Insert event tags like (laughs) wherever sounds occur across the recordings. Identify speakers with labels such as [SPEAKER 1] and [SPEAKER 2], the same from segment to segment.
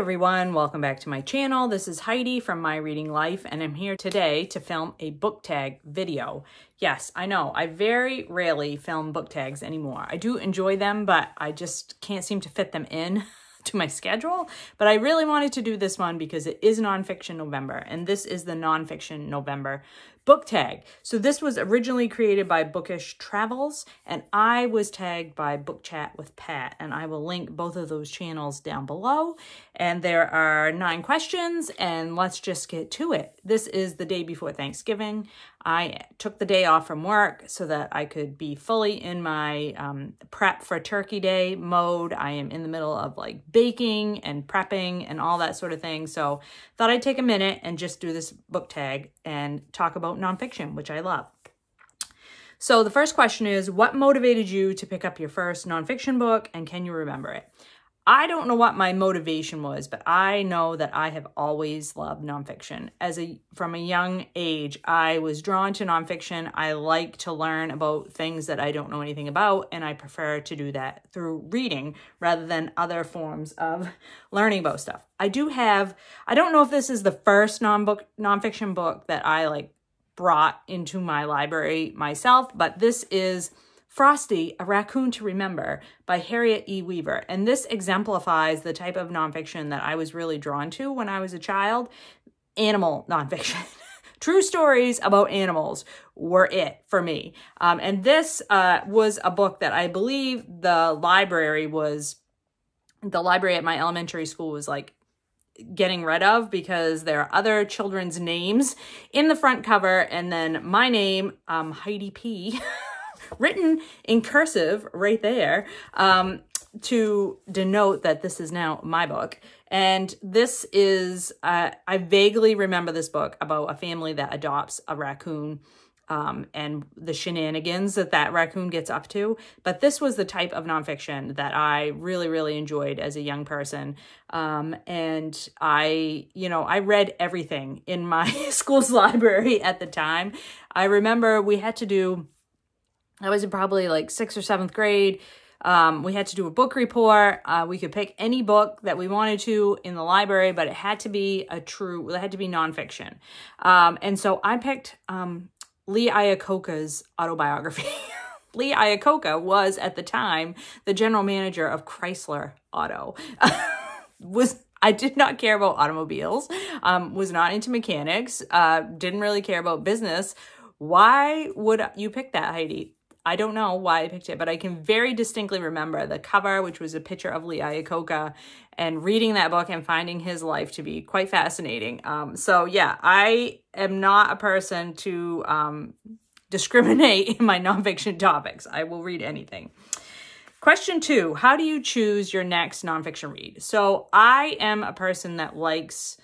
[SPEAKER 1] everyone, welcome back to my channel. This is Heidi from My Reading Life and I'm here today to film a book tag video. Yes, I know, I very rarely film book tags anymore. I do enjoy them, but I just can't seem to fit them in (laughs) to my schedule. But I really wanted to do this one because it is Nonfiction November and this is the Nonfiction November book tag. So this was originally created by Bookish Travels and I was tagged by Book Chat with Pat and I will link both of those channels down below. And there are nine questions and let's just get to it. This is the day before Thanksgiving. I took the day off from work so that I could be fully in my um, prep for Turkey Day mode. I am in the middle of like baking and prepping and all that sort of thing. So thought I'd take a minute and just do this book tag and talk about nonfiction, which I love. So the first question is, what motivated you to pick up your first nonfiction book and can you remember it? I don't know what my motivation was, but I know that I have always loved nonfiction. As a from a young age, I was drawn to nonfiction. I like to learn about things that I don't know anything about, and I prefer to do that through reading rather than other forms of learning about stuff. I do have. I don't know if this is the first non book nonfiction book that I like brought into my library myself, but this is Frosty, A Raccoon to Remember by Harriet E. Weaver. And this exemplifies the type of nonfiction that I was really drawn to when I was a child animal nonfiction. (laughs) True stories about animals were it for me. Um, and this uh, was a book that I believe the library was, the library at my elementary school was like getting rid of because there are other children's names in the front cover and then my name, um, Heidi P, (laughs) written in cursive right there um, to denote that this is now my book. And this is, uh, I vaguely remember this book about a family that adopts a raccoon um, and the shenanigans that that raccoon gets up to. But this was the type of nonfiction that I really, really enjoyed as a young person. Um, and I, you know, I read everything in my (laughs) school's library at the time. I remember we had to do, I was in probably like sixth or seventh grade. Um, we had to do a book report. Uh, we could pick any book that we wanted to in the library, but it had to be a true, it had to be nonfiction. Um, and so I picked um, Lee Iacocca's autobiography. (laughs) Lee Iacocca was at the time the general manager of Chrysler Auto. (laughs) was I did not care about automobiles, um, was not into mechanics, uh, didn't really care about business. Why would you pick that, Heidi? I don't know why I picked it, but I can very distinctly remember the cover, which was a picture of Lee Iacocca, and reading that book and finding his life to be quite fascinating. Um, so yeah, I am not a person to um, discriminate in my (laughs) nonfiction topics. I will read anything. Question two, how do you choose your next nonfiction read? So I am a person that likes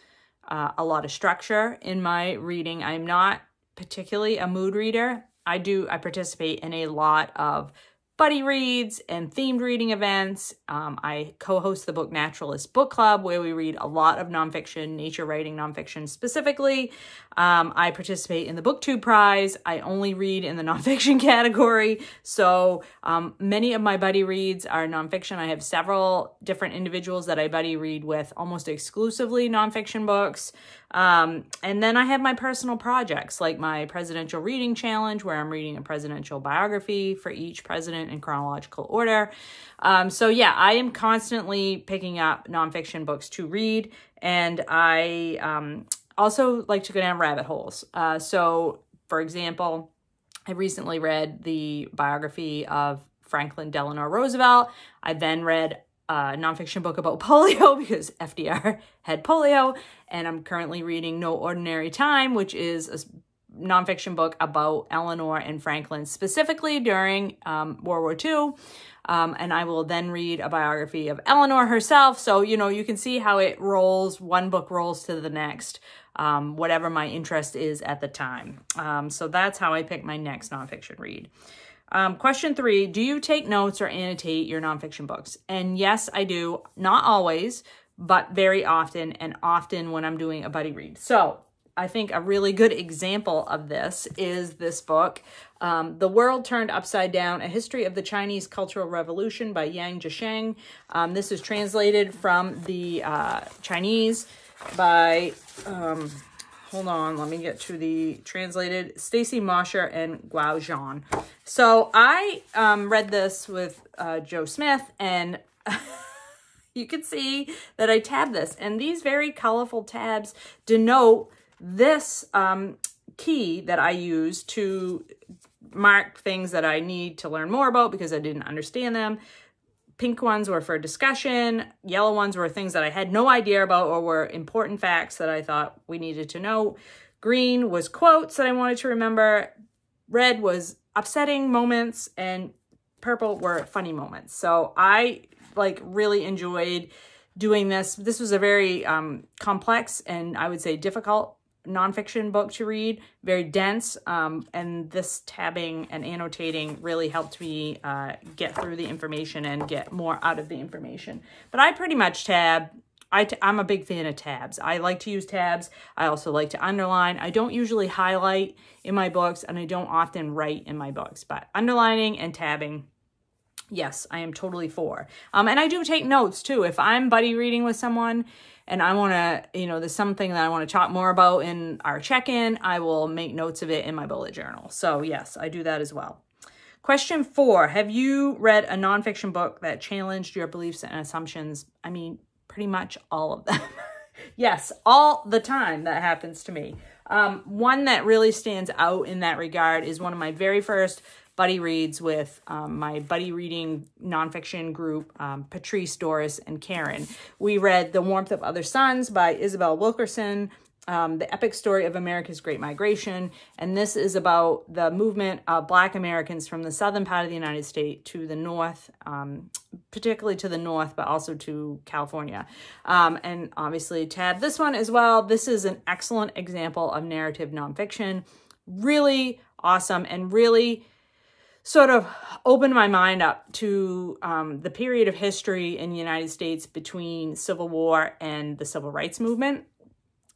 [SPEAKER 1] uh, a lot of structure in my reading. I'm not particularly a mood reader. I do, I participate in a lot of buddy reads and themed reading events. Um, I co-host the Book Naturalist Book Club where we read a lot of nonfiction, nature writing nonfiction specifically. Um, I participate in the BookTube Prize. I only read in the (laughs) nonfiction category. So um, many of my buddy reads are nonfiction. I have several different individuals that I buddy read with almost exclusively nonfiction books. Um, and then I have my personal projects like my presidential reading challenge where I'm reading a presidential biography for each president in chronological order. Um, so yeah, I am constantly picking up nonfiction books to read and I um, also like to go down rabbit holes. Uh, so for example, I recently read the biography of Franklin Delano Roosevelt. I then read a nonfiction book about (laughs) polio because FDR had polio. And I'm currently reading No Ordinary Time, which is a nonfiction book about Eleanor and Franklin specifically during um, World War II. Um, and I will then read a biography of Eleanor herself. So, you know, you can see how it rolls, one book rolls to the next, um, whatever my interest is at the time. Um, so that's how I pick my next nonfiction read. Um, question three, do you take notes or annotate your nonfiction books? And yes, I do. Not always, but very often and often when I'm doing a buddy read. So I think a really good example of this is this book, um, The World Turned Upside Down, A History of the Chinese Cultural Revolution by Yang Jisheng. Um, this is translated from the uh, Chinese by, um, hold on, let me get to the translated, Stacy Mosher and Guo Jian. So I um, read this with uh, Joe Smith and (laughs) you can see that I tabbed this. And these very colorful tabs denote this um, key that I use to mark things that I need to learn more about because I didn't understand them. Pink ones were for discussion. Yellow ones were things that I had no idea about or were important facts that I thought we needed to know. Green was quotes that I wanted to remember. Red was upsetting moments and purple were funny moments. So I like really enjoyed doing this. This was a very um, complex and I would say difficult nonfiction book to read, very dense, um, and this tabbing and annotating really helped me uh, get through the information and get more out of the information. But I pretty much tab. i t I'm a big fan of tabs. I like to use tabs. I also like to underline. I don't usually highlight in my books, and I don't often write in my books, but underlining and tabbing yes, I am totally for. Um, and I do take notes too. If I'm buddy reading with someone and I want to, you know, there's something that I want to talk more about in our check-in, I will make notes of it in my bullet journal. So yes, I do that as well. Question four, have you read a nonfiction book that challenged your beliefs and assumptions? I mean, pretty much all of them. (laughs) yes, all the time that happens to me. Um, one that really stands out in that regard is one of my very first buddy reads with um, my buddy reading nonfiction group, um, Patrice, Doris, and Karen. We read The Warmth of Other Suns by Isabel Wilkerson, um, the epic story of America's Great Migration. And this is about the movement of Black Americans from the southern part of the United States to the north, um, particularly to the north, but also to California. Um, and obviously, tab this one as well. This is an excellent example of narrative nonfiction. Really awesome and really sort of opened my mind up to um, the period of history in the United States between Civil War and the Civil Rights Movement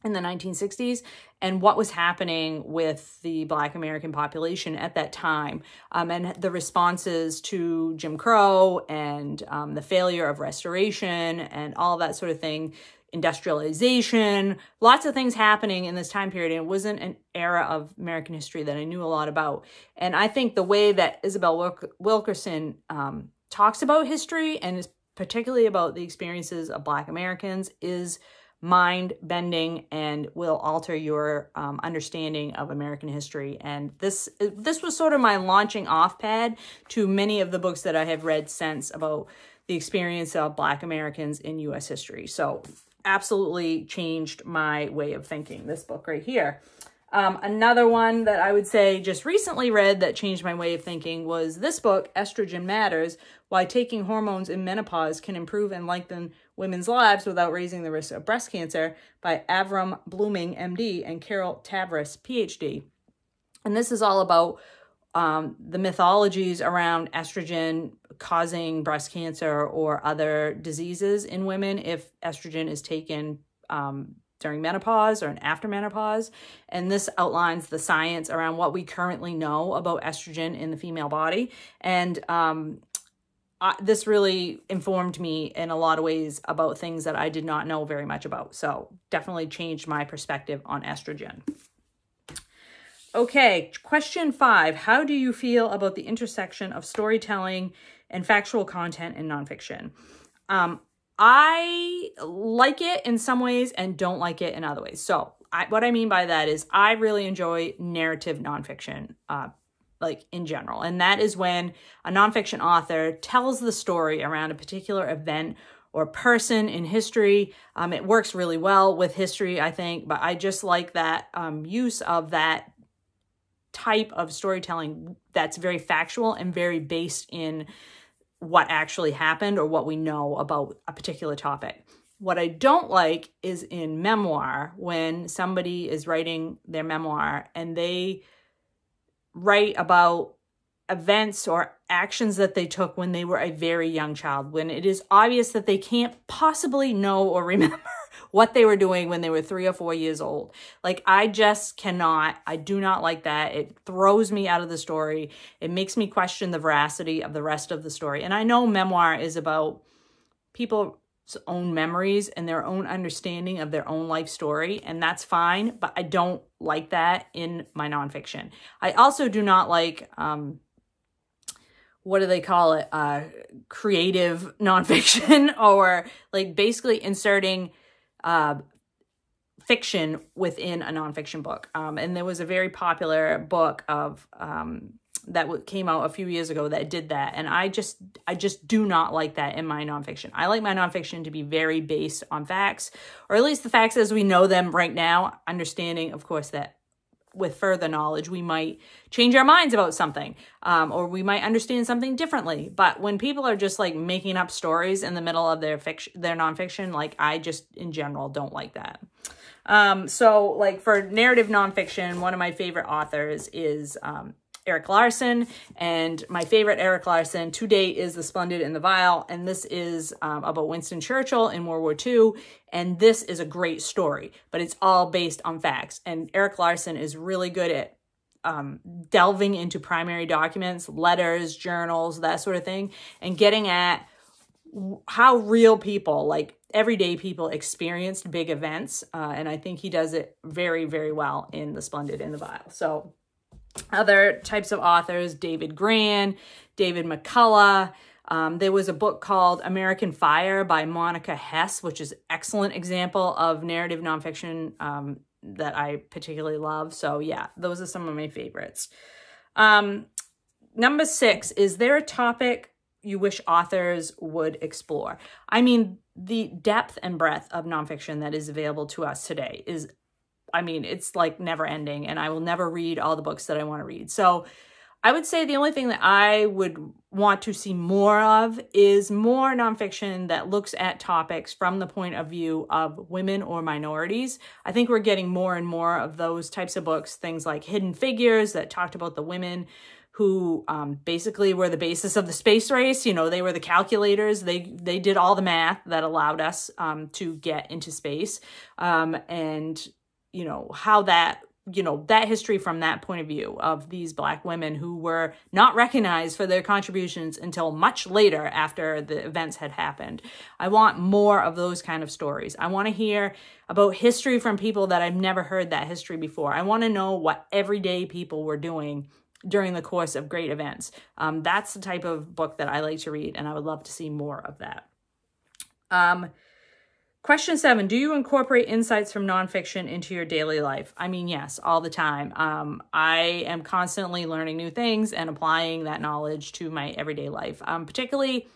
[SPEAKER 1] in the 1960s and what was happening with the Black American population at that time um, and the responses to Jim Crow and um, the failure of restoration and all that sort of thing industrialization, lots of things happening in this time period. And it wasn't an era of American history that I knew a lot about. And I think the way that Isabel Wilkerson um, talks about history and is particularly about the experiences of Black Americans is mind bending and will alter your um, understanding of American history. And this this was sort of my launching off pad to many of the books that I have read since about the experience of Black Americans in U.S. history. So absolutely changed my way of thinking, this book right here. Um, another one that I would say just recently read that changed my way of thinking was this book, Estrogen Matters, Why Taking Hormones in Menopause Can Improve and Lengthen Women's Lives Without Raising the Risk of Breast Cancer by Avrum Bluming, MD, and Carol Tavris, PhD. And this is all about um, the mythologies around estrogen causing breast cancer or other diseases in women if estrogen is taken um, during menopause or after menopause. And this outlines the science around what we currently know about estrogen in the female body. And um, I, this really informed me in a lot of ways about things that I did not know very much about. So definitely changed my perspective on estrogen. Okay, question five. How do you feel about the intersection of storytelling and factual content in nonfiction? Um, I like it in some ways and don't like it in other ways. So I, what I mean by that is I really enjoy narrative nonfiction, uh, like in general. And that is when a nonfiction author tells the story around a particular event or person in history. Um, it works really well with history, I think, but I just like that um, use of that type of storytelling that's very factual and very based in what actually happened or what we know about a particular topic. What I don't like is in memoir when somebody is writing their memoir and they write about events or actions that they took when they were a very young child, when it is obvious that they can't possibly know or (laughs) remember what they were doing when they were three or four years old. Like, I just cannot, I do not like that. It throws me out of the story. It makes me question the veracity of the rest of the story. And I know memoir is about people's own memories and their own understanding of their own life story, and that's fine, but I don't like that in my nonfiction. I also do not like, um, what do they call it? Uh, creative (laughs) nonfiction (laughs) or like basically inserting uh, fiction within a nonfiction book. Um, and there was a very popular book of um, that came out a few years ago that did that and i just i just do not like that in my nonfiction i like my nonfiction to be very based on facts or at least the facts as we know them right now understanding of course that with further knowledge, we might change our minds about something, um, or we might understand something differently. But when people are just like making up stories in the middle of their fiction, their nonfiction, like I just in general don't like that. Um, so like for narrative nonfiction, one of my favorite authors is um, Erik Larson. And my favorite Erik Larson to date is The Splendid and the Vile. And this is um, about Winston Churchill in World War II. And this is a great story, but it's all based on facts. And Erik Larson is really good at um, delving into primary documents, letters, journals, that sort of thing, and getting at how real people, like everyday people, experienced big events. Uh, and I think he does it very, very well in The Splendid and the Vile. So other types of authors, David Grann, David McCullough. Um, there was a book called American Fire by Monica Hesse, which is excellent example of narrative nonfiction um, that I particularly love. So yeah, those are some of my favorites. Um, number six, is there a topic you wish authors would explore? I mean, the depth and breadth of nonfiction that is available to us today is I mean, it's like never ending and I will never read all the books that I want to read. So I would say the only thing that I would want to see more of is more nonfiction that looks at topics from the point of view of women or minorities. I think we're getting more and more of those types of books, things like Hidden Figures that talked about the women who um, basically were the basis of the space race. You know, they were the calculators. They they did all the math that allowed us um, to get into space. Um, and you know, how that, you know, that history from that point of view of these black women who were not recognized for their contributions until much later after the events had happened. I want more of those kind of stories. I want to hear about history from people that I've never heard that history before. I want to know what everyday people were doing during the course of great events. Um, that's the type of book that I like to read, and I would love to see more of that. Um, Question seven, do you incorporate insights from nonfiction into your daily life? I mean, yes, all the time. Um, I am constantly learning new things and applying that knowledge to my everyday life. Um, particularly,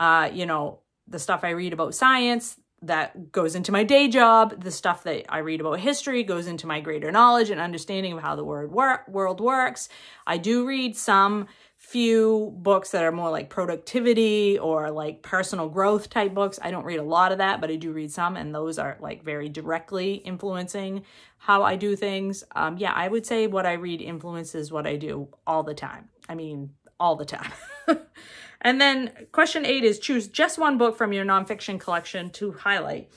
[SPEAKER 1] uh, you know, the stuff I read about science that goes into my day job, the stuff that I read about history goes into my greater knowledge and understanding of how the word wor world works. I do read some few books that are more like productivity or like personal growth type books. I don't read a lot of that, but I do read some, and those are like very directly influencing how I do things. Um, yeah, I would say what I read influences what I do all the time. I mean, all the time. (laughs) and then question eight is choose just one book from your nonfiction collection to highlight.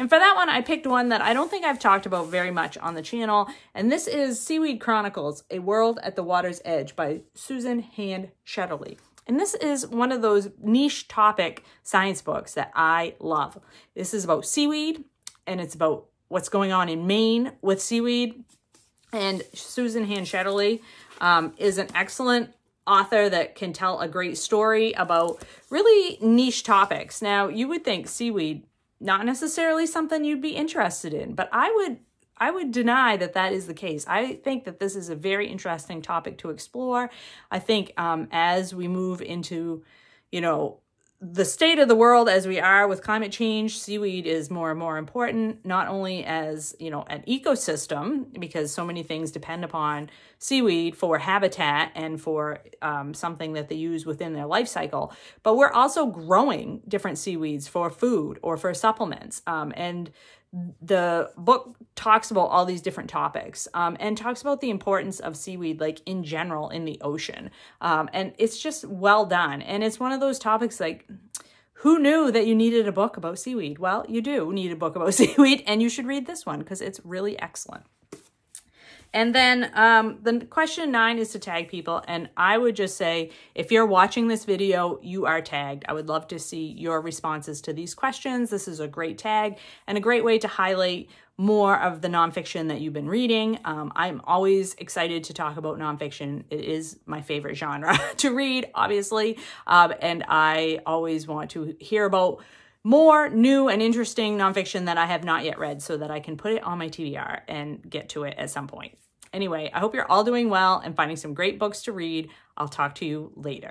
[SPEAKER 1] And for that one, I picked one that I don't think I've talked about very much on the channel, and this is Seaweed Chronicles, A World at the Water's Edge by Susan Hand Shetterly. And this is one of those niche topic science books that I love. This is about seaweed, and it's about what's going on in Maine with seaweed. And Susan Hand Shetterly um, is an excellent author that can tell a great story about really niche topics. Now, you would think seaweed not necessarily something you'd be interested in, but I would I would deny that that is the case. I think that this is a very interesting topic to explore. I think um, as we move into, you know, the state of the world as we are with climate change, seaweed is more and more important, not only as, you know, an ecosystem, because so many things depend upon seaweed for habitat and for um, something that they use within their life cycle, but we're also growing different seaweeds for food or for supplements. Um, and the book talks about all these different topics um, and talks about the importance of seaweed like in general in the ocean um, and it's just well done and it's one of those topics like who knew that you needed a book about seaweed? Well, you do need a book about (laughs) seaweed, and you should read this one because it's really excellent. And then um, the question nine is to tag people. And I would just say, if you're watching this video, you are tagged. I would love to see your responses to these questions. This is a great tag and a great way to highlight more of the nonfiction that you've been reading. Um, I'm always excited to talk about nonfiction. It is my favorite genre (laughs) to read, obviously. Um, and I always want to hear about more new and interesting nonfiction that I have not yet read so that I can put it on my TBR and get to it at some point. Anyway, I hope you're all doing well and finding some great books to read. I'll talk to you later.